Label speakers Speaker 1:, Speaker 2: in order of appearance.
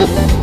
Speaker 1: Oh!